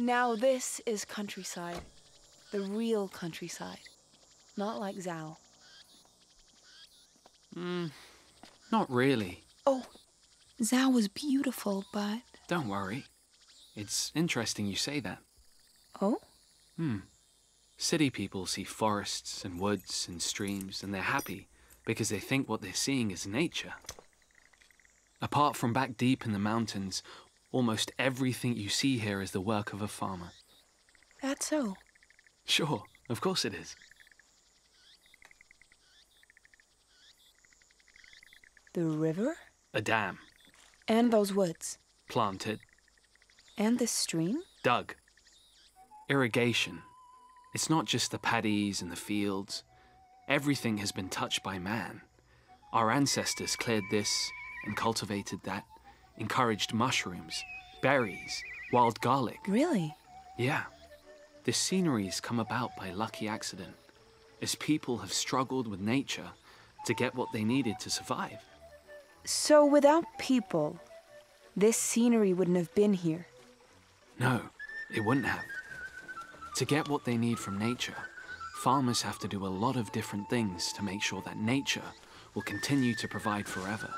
Now this is countryside. The real countryside. Not like Zao. Not really. Oh, Zao was beautiful, but. Don't worry. It's interesting you say that. Oh? Hmm. City people see forests and woods and streams and they're happy because they think what they're seeing is nature. Apart from back deep in the mountains, almost everything you see here is the work of a farmer. That's so. Sure, of course it is. The river? A dam, And those woods. planted, And this stream? dug. Irrigation. It's not just the paddies and the fields. Everything has been touched by man. Our ancestors cleared this and cultivated that, encouraged mushrooms, berries, wild garlic. Really? Yeah. This scenery's come about by lucky accident, as people have struggled with nature to get what they needed to survive. So without people, this scenery wouldn't have been here. No, it wouldn't have. To get what they need from nature, farmers have to do a lot of different things to make sure that nature will continue to provide forever.